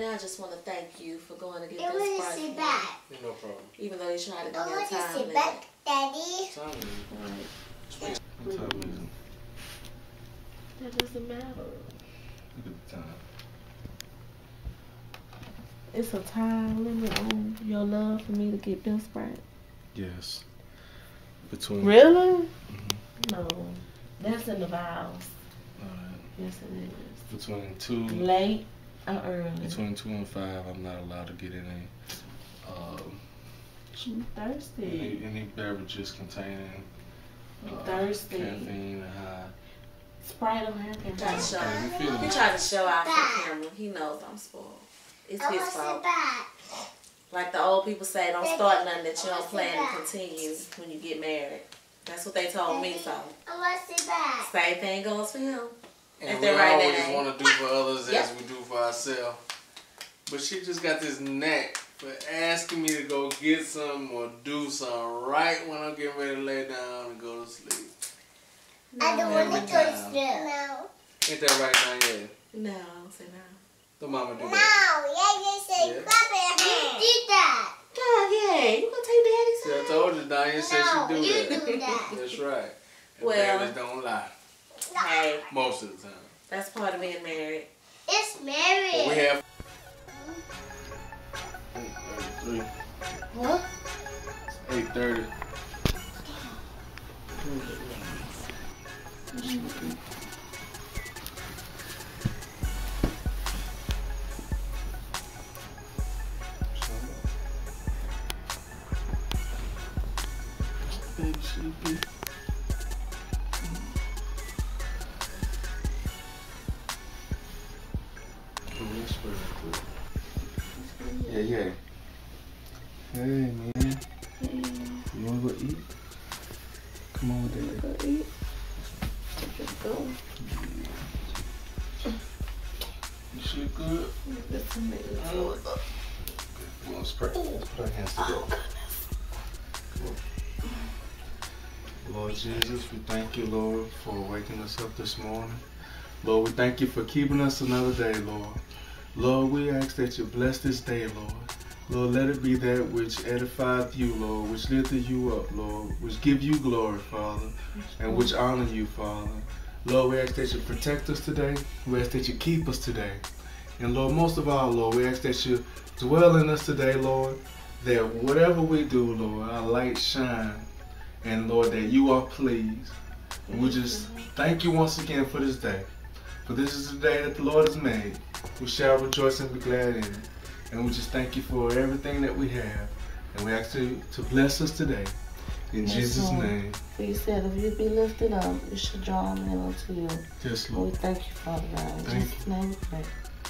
Daddy, I just want to thank you for going to get I this want to Sprite. sit for back. No problem. Even though you tried to I give me a want to time sit back, Daddy. Time Right. what time is it? That doesn't matter. Look at the time. It's a time limit on your love for me to get them Sprite. Yes. Between. Really? Mm-hmm. No. That's in the vows. Alright. Yes, it is. Between two. Late or early? Between two and five, I'm not allowed to get any. Um, I'm thirsty. any beverages containing I'm uh, thirsty. caffeine and high. Sprite don't have How caffeine. you feeling? He tried to show out for camera. He knows I'm spoiled. It's I his want to sit fault. back. Like the old people say, don't Daddy, start nothing that you don't plan to to continue when you get married. That's what they told me, so. I want to sit back. Same thing goes for him. And If we they're right, always want to do for others as we do for ourselves. But she just got this knack for asking me to go get something or do something right when I'm getting ready to lay down and go to sleep. I don't want to go to time. sleep. No. Ain't that right, Danielle? No, say no. The mama do No, that. yeah, you say Yeah. Papa. You did that. God, yeah, you gonna take daddy's See, I told you, Danielle said she do you that. do that. That's right. And Well- don't lie. Hey, Most of the time. that's part of being married. It's But we Mary. have. What? Eight thirty. Big sleepy. Want to spray? Let's put our hands oh, together. Lord Jesus, we thank you, Lord, for waking us up this morning. Lord, we thank you for keeping us another day, Lord. Lord, we ask that you bless this day, Lord. Lord, let it be that which edifieth you, Lord, which lifteth you up, Lord, which give you glory, Father, and which honor you, Father. Lord, we ask that you protect us today. We ask that you keep us today. And Lord, most of all, Lord, we ask that you dwell in us today, Lord, that whatever we do, Lord, our light shine. And Lord, that you are pleased. And we just thank you once again for this day. For this is the day that the Lord has made. We shall rejoice and be glad in it. And we just thank you for everything that we have. And we ask you to bless us today. In Yes, Jesus' Lord. name. For you said if you be lifted up, you should draw men unto you. Yes, And we thank you, Father God. In Thank Jesus' name we pray.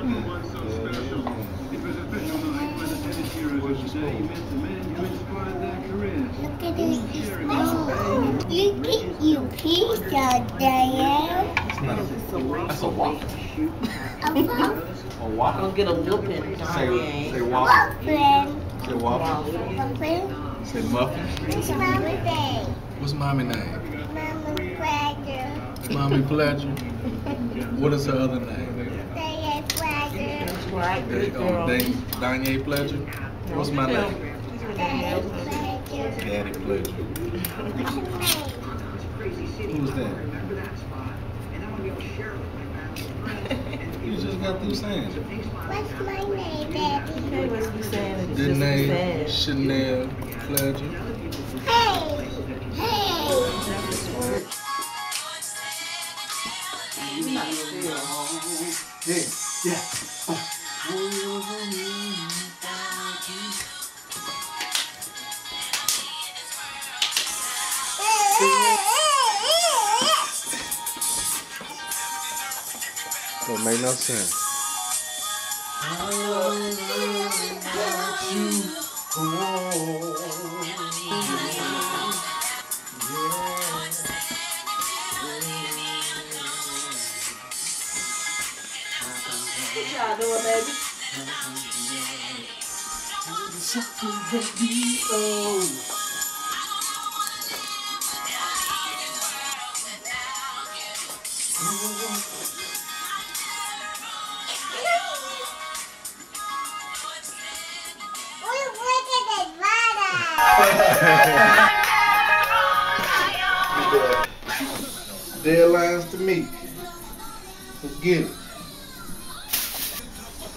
Look at this. You get you pizza, Diane. That's not a, that's a waffle. A waffle. A waffle. Gonna get a whooping. Say, say waffle. Say waffle. Say muffin. What's Mama name? What's mommy name? Mama Swagger. Mommy Pledger. What is her other name? Diane Swagger. That's right, There you good go. girl. Dan- Danye Pledger. What's my name? Diane Swagger. Daddy Pledger. What's your? Who's that? you just got through saying it. What's my name, Daddy? Hey, what's he saying? The name. Chanel Pledger. Hey! Hey! Hey, yeah. Don't make no sense. What y'all doing, baby? We're get it.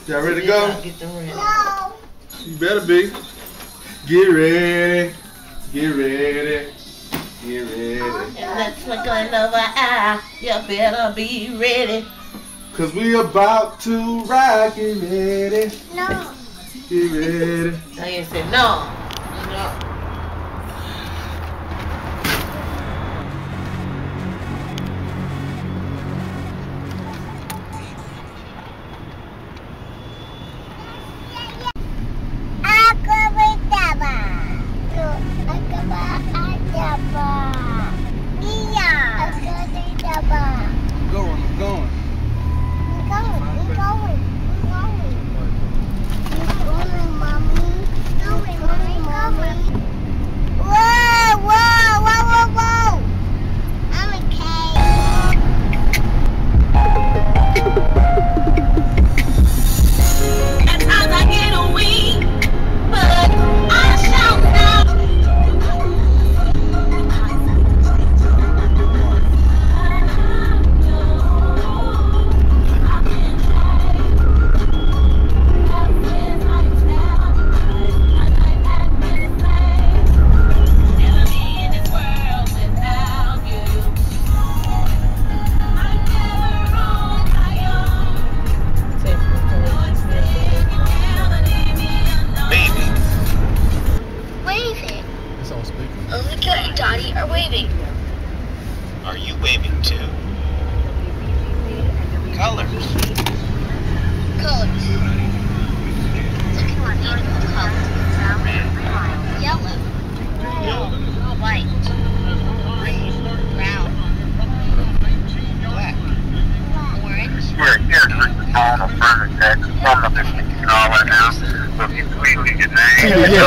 Y'all ready to go? get No. You better be. Get ready. Get ready. Get ready. And let's look another eye. You better be ready. Cause we about to ride. Get ready. No. Get ready. Diane said no. No.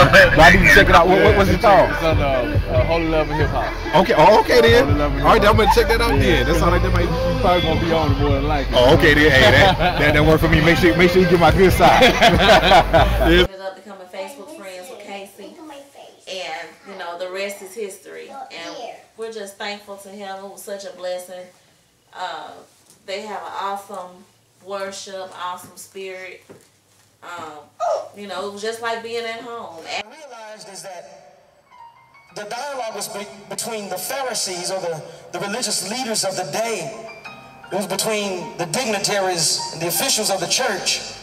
Name. yeah, but I need to check it out. What, what, what's it called? It's on uh, uh, Holy Love and Hip Hop. Okay. Oh, okay then. Holy Love and All right, then I'm gonna check that out. Yeah. then. That's all right. That might. You probably gonna be on it more than likely. Oh, okay then. Hey, that, that that work for me. Make sure make sure you get my good side. ended up becoming Facebook friends with Casey. Look at my face. And, you know, the rest is history. And we're just thankful to him. It was such a blessing. Uh, they have an awesome worship, awesome spirit. Um, you know, it was just like being at home. And I realized is that the dialogue was be- between the Pharisees or the, the religious leaders of the day. It was between the dignitaries and the officials of the church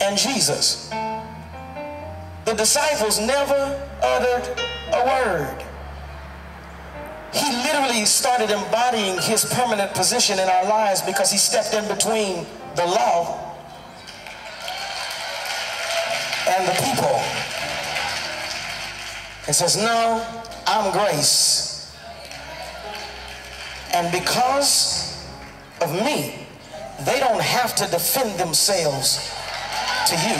and Jesus. The disciples never uttered a word. He literally started embodying his permanent position in our lives because he stepped in between the law and the people and says, No, I'm grace. And because of me, they don't have to defend themselves to you.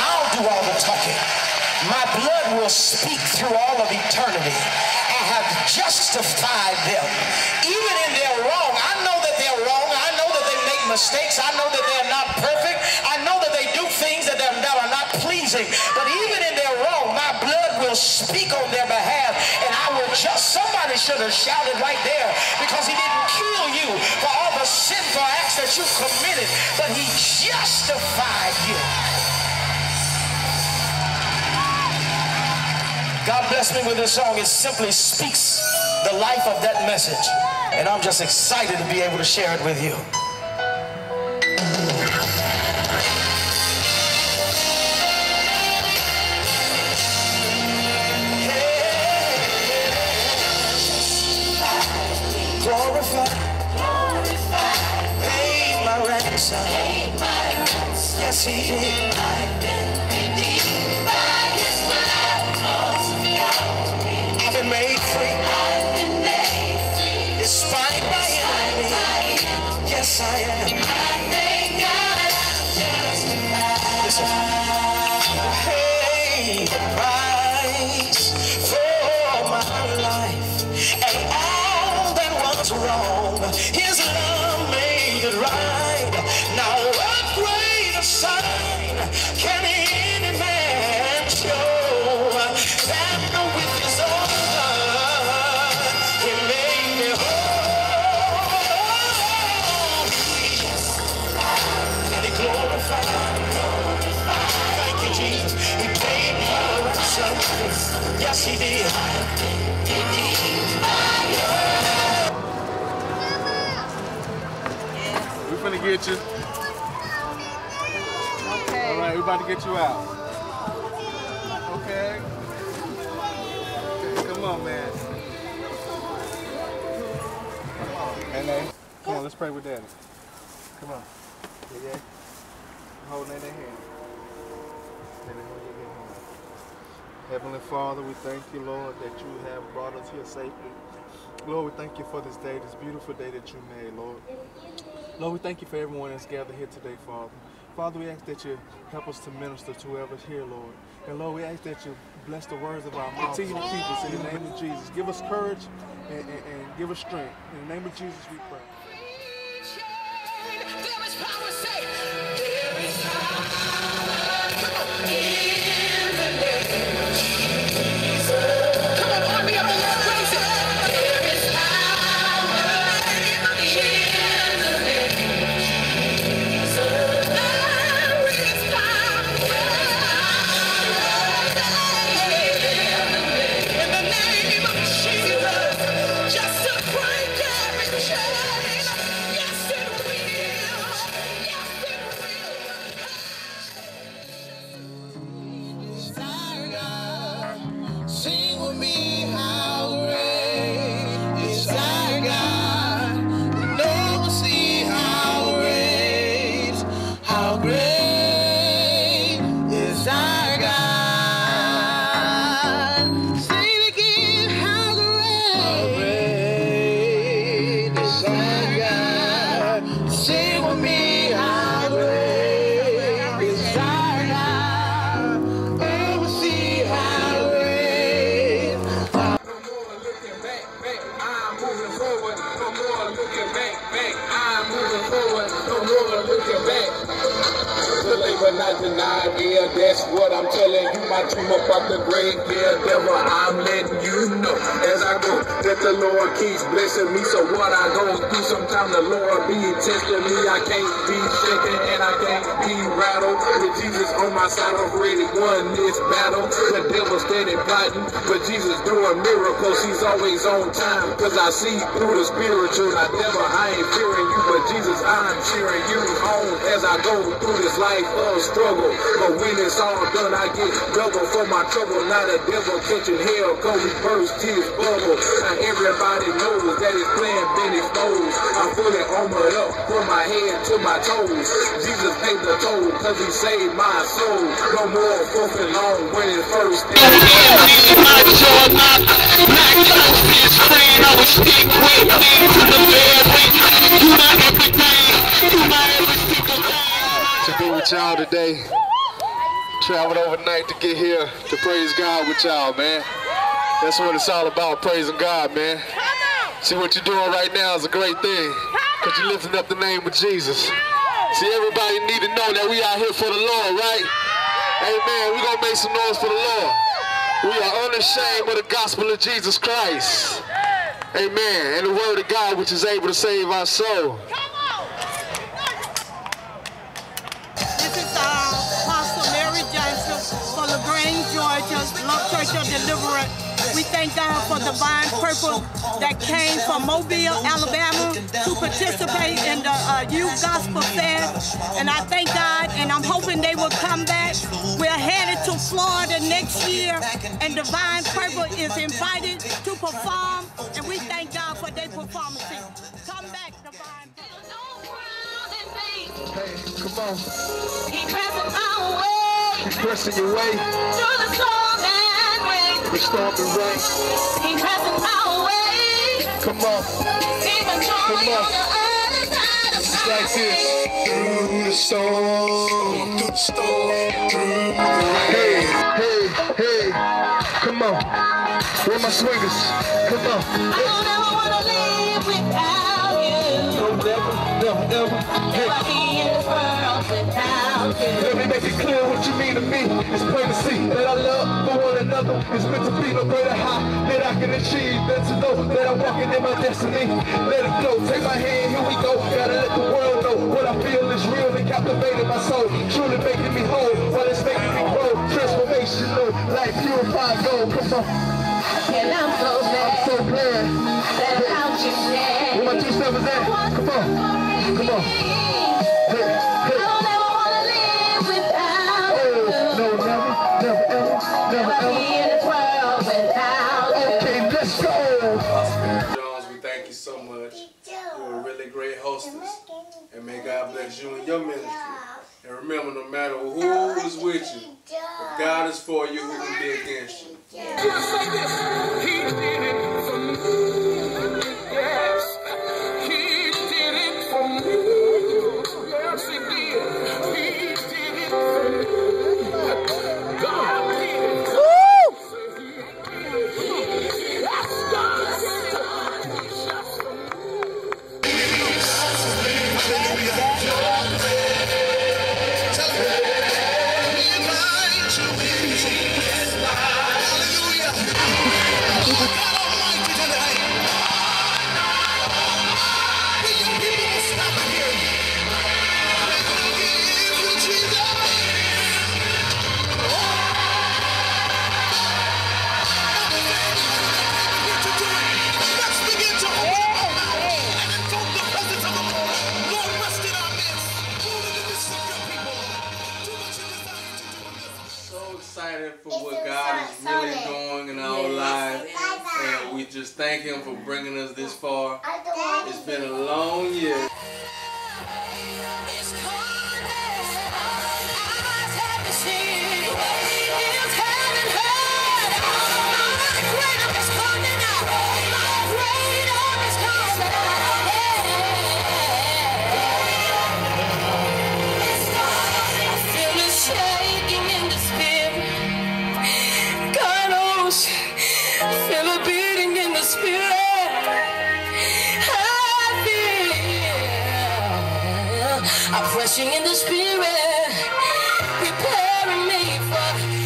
I'll do all the talking. My blood will speak through all of eternity. I have justified them. Even in their wrong, I know that they're wrong. I know that they make mistakes. I know that they're not perfect. I know that they do things But even in their wrong, my blood will speak on their behalf. And I will just, somebody should have shouted right there because he didn't kill you for all the sinful acts that you committed, but he justified you. God bless me with this song. It simply speaks the life of that message. And I'm just excited to be able to share it with you. Yes, he finna get you. Okay. All right, we about to get you out. Okay. Okay, come on, man. Come on, Nene. Come on, let's pray with Daddy. Come on. Yeah, yeah. Hold Nene hand. Nene, hold your hand. Heavenly Father, we thank you, Lord, that you have brought us here safely. Lord, we thank you for this day, this beautiful day that you made, Lord. Lord, we thank you for everyone that's gathered here today, Father. Father, we ask that you help us to minister to whoever's here, Lord. And Lord, we ask that you bless the words of our mouth. Continue to keep us in the name of Jesus. Give us courage and, and, and give us strength. In the name of Jesus, we pray. Yeah, that's what I'm telling you. My dream about the great, yeah, devil, I'm letting you know as I go that the Lord keeps blessing me. So what I go through, sometimes the Lord be testing me. I can't be shaken and I can't be rattled. With Jesus on my side, I've already won this battle. The devil steady plotting, but Jesus doing miracles. He's always on time, cause I see through the spiritual. Now, devil, I ain't fearing you, but Jesus, I'm cheering you on as I go through this life of struggle. But when it's all done, I get double for my trouble. Now the devil catching hell, cause we burst his bubble. Now everybody knows that his plan been exposed. I'm fully armored up from my head to my toes. Jesus paid the toll, cause he saved my soul. No more fourth and long when it first to be with y'all today. Traveled overnight to get here to praise God with y'all, man. That's what it's all about, praising God, man. See what you're doing right now is a great thing. Because you're lifting up the name of Jesus. See, everybody need to know that we out here for the Lord, right? Amen. We're going to make some noise for the Lord. We are unashamed of the gospel of Jesus Christ. Amen. And the word of God which is able to save our soul. Love Church of Deliverance. We thank God for divine purpose that came from Mobile, Alabama to participate in the uh, Youth Gospel Fest. And I thank God and I'm hoping they will come back. We're headed to Florida next year and Divine Purpose is invited to perform and we thank God for their performance. Come back, Divine Purpose. Hey, come on. Keep pressing my way. Keep pressing your way. Through the storm and rain. The storm and rain. Keep pressing my way. Come on. Even joy Come on. on the other side of It's like this. Through the storm, through the storm, through the Hey, hey, hey, come on. Where my swingers? Come on. I don't ever wanna live without you. No, never, never, ever. Hey. Never be in this world without you. Let me make it clear what you mean to me. It's plain to see that I love for one another. It's meant to be no greater high that I can achieve than to know that I'm walking in my destiny. Let it flow. Take my hand, here we go. Gotta let the world know what I feel is real and captivating my soul. Truly making me whole while it's making me grow. Transformational, like purified gold. Come on. And I'm so I'm so glad. that without you there. Where my two steppers at? Come on. Come on. And may God bless you and your ministry. And remember, no matter who is with you, if God is for you, who can be against you? This a pressing in the spirit, preparing me for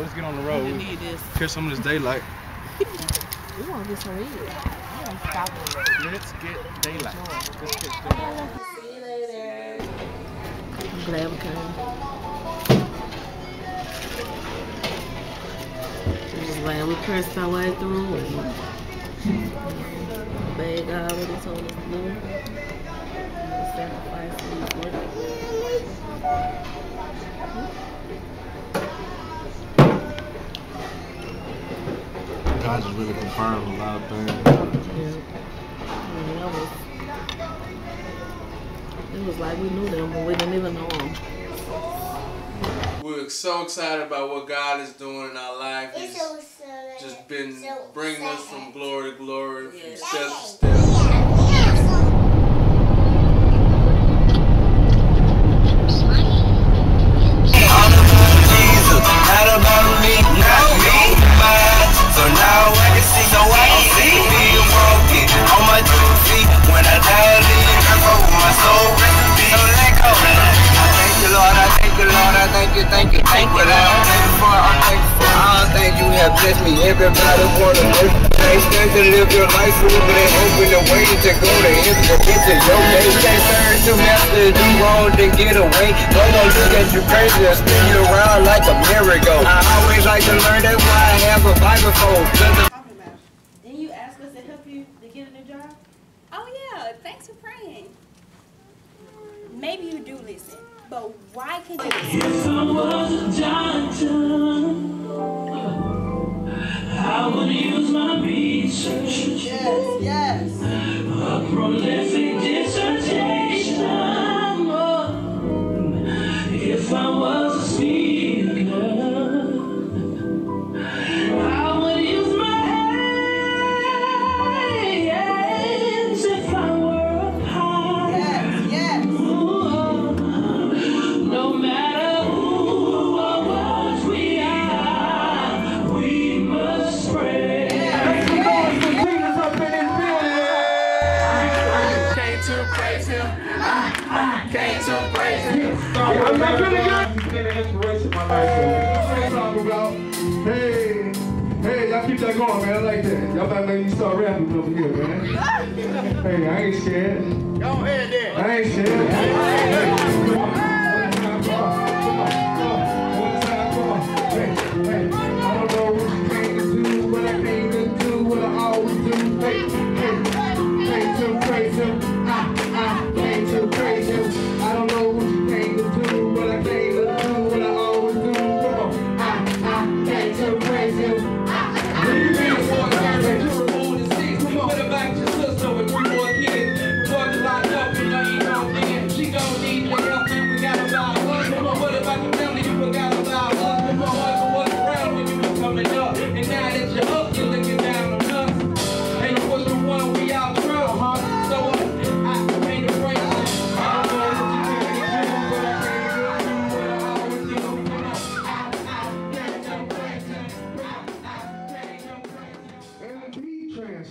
Y'all. Let's get on the road. We need this. Catch some of this daylight. We want to get some real. Let's get daylight. Let's get daylight. See you later. I'm glad we came. I'm just glad we pressed our way through and obeyed God what He told us to do. Sacrifice He was God just really confirmed a lot of things. Yeah. I mean, that was, it was like we knew them, but we didn't even know them. We're so excited about what God is doing in our life. He's just been bringing us from glory to glory, from step to step. Thank you, Lord. Thank you for I'm thankful. I don't think you have blessed me. Everybody wanna know. Ain't stuck to live your life but they open the way to go to heaven to get to your day. Can't serve two masters, do wrong, then get away. Don't go look at you crazy or spin you around like a merry-go. I always like to learn, that's why I have a Bible phone you ask us to help you to get a new job? Oh yeah, thanks for praying. Maybe you do listen, but why can't you If I was a doctor, I would use my research. Yes, yes.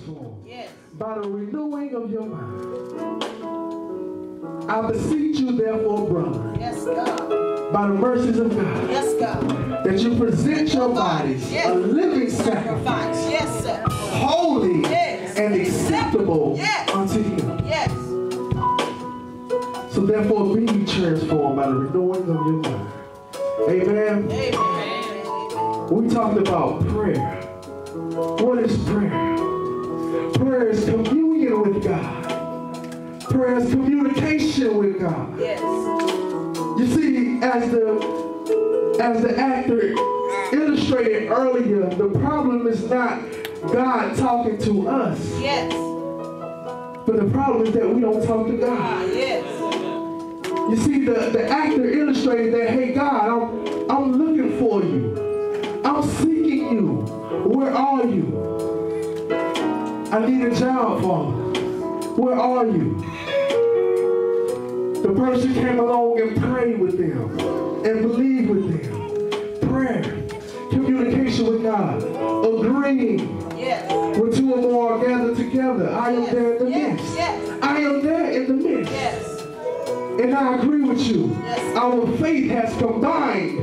Transformed Yes. by the renewing of your mind. I beseech you, therefore, brother, Yes, God. by the mercies of God, Yes, God. that you present your bodies Yes. a living sacrifice, Yes, sir. holy Yes. and acceptable Yes. unto Him. Yes. So therefore, be transformed by the renewing of your mind. Amen. Amen. We talked about prayer. What is prayer? Prayer is communion with God. Prayer is communication with God. Yes. You see, as the as the actor illustrated earlier, the problem is not God talking to us, Yes. but the problem is that we don't talk to Ah, God. yes. You see, the, the actor illustrated that, hey God, I need a child, Father. Where are you? The person came along and prayed with them and believed with them. Prayer, communication with God, agreeing. Yes. When two or more are gathered together, I am there in the Yes. midst. Yes. I am there in the midst. Yes. And I agree with you. Yes. Our faith has combined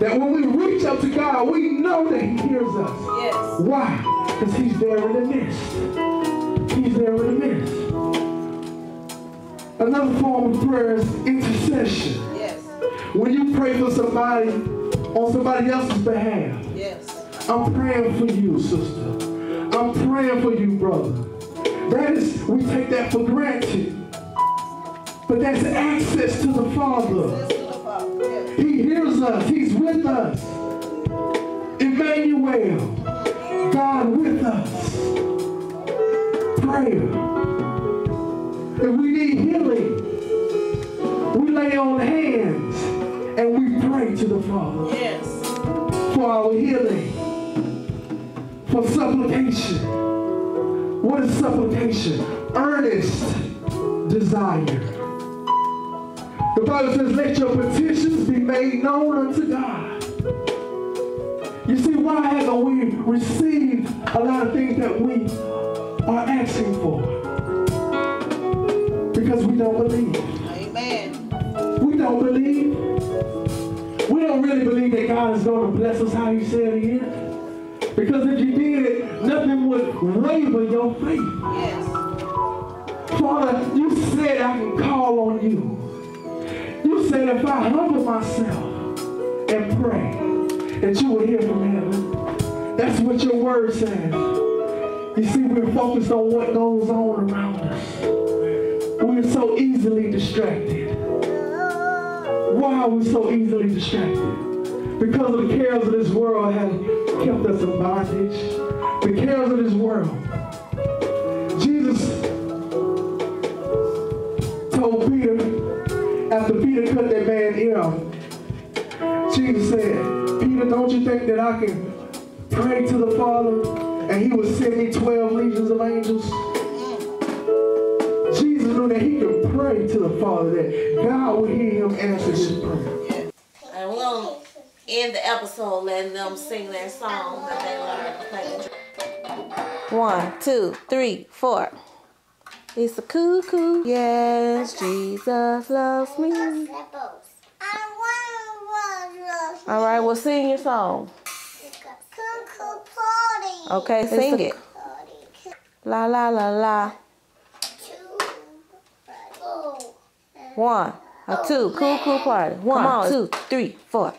that when we reach up to God, we know that He hears us. Yes. Why? Because He's there in the midst. He's there in the midst. Another form of prayer is intercession. Yes. When you pray for somebody on somebody else's behalf, Yes. I'm praying for you, sister. I'm praying for you, brother. That is, we take that for granted. But that's access to the Father. He hears us. He's with us. Emmanuel, God with us. Prayer. If we need healing, we lay on hands and we pray to the Father Yes. for our healing, for supplication. What is supplication? Earnest desire. The Bible says, let your petitions be made known unto God. You see, why haven't we received a lot of things that we are asking for? Because we don't believe. Amen. We don't believe. We don't really believe that God is going to bless us how He said He is? Because if you did, nothing would waver your faith. Yes. Father, you said I can call on you. You said if I humble myself and pray, that you will hear from heaven. That's what your word says. You see, we're focused on what goes on around us. We're so easily distracted. Why are we so easily distracted? Because of the cares of this world have kept us in bondage. The cares of this world. Jesus told Peter, after Peter cut that man ear off, Jesus said, Peter, don't you think that I can pray to the Father and he will send me 12 legions of angels? Jesus knew that he could pray to the Father, that God would hear him answer his prayer. And we're going to end the episode letting them sing their song that they learned to play. One, two, three, four. It's a cuckoo. Yes, Jesus loves me. All right, well, sing your song. Okay, sing it. La la la la. One, a two, cool, cool party. One, two, three, four.